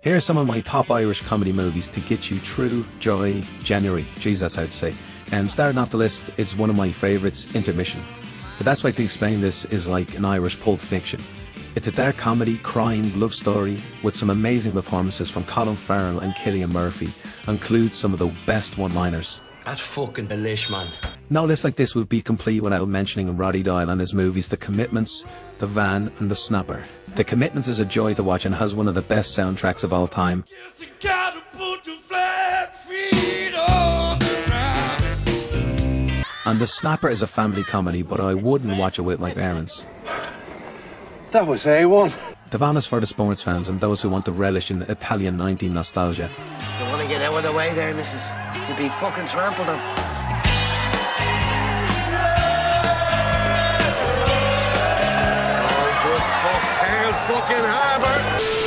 Here are some of my top Irish comedy movies to get you through Joy January. Jeez, that's how to say. And starting off the list, it's one of my favourites, Intermission. The best way to explain this is like an Irish Pulp Fiction. It's a dark comedy, crime, love story with some amazing performances from Colin Farrell and Cillian Murphy, includes some of the best one-liners. That's fucking delish, man. No list like this would be complete without mentioning Roddy Doyle and his movies The Commitments, The Van, and The Snapper. The Commitments is a joy to watch and has one of the best soundtracks of all time. And The Snapper is a family comedy, but I wouldn't watch it with my parents. That was A1. The Van is for the sports fans and those who want to relish in Italia 90 nostalgia. You want to get out of the way there, missus? You'll be fucking trampled on. Fucking Harbour.